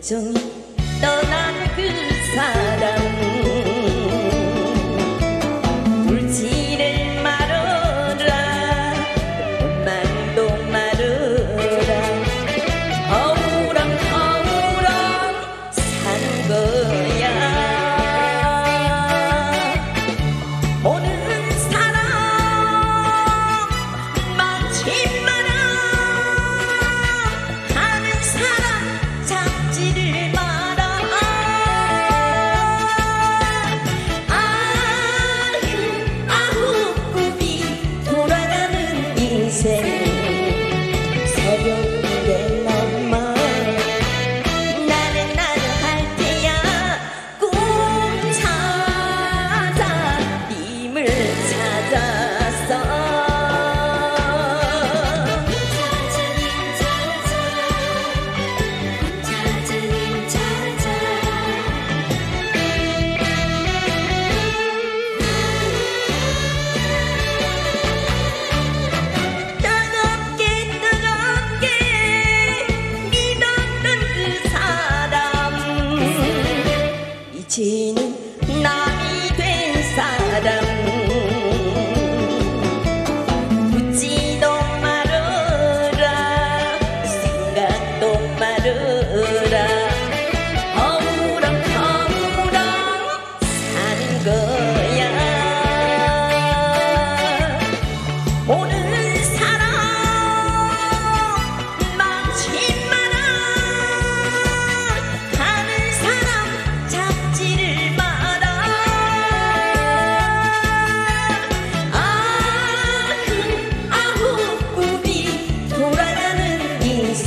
ちょいとなずく day. 地に泣いて定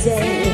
say.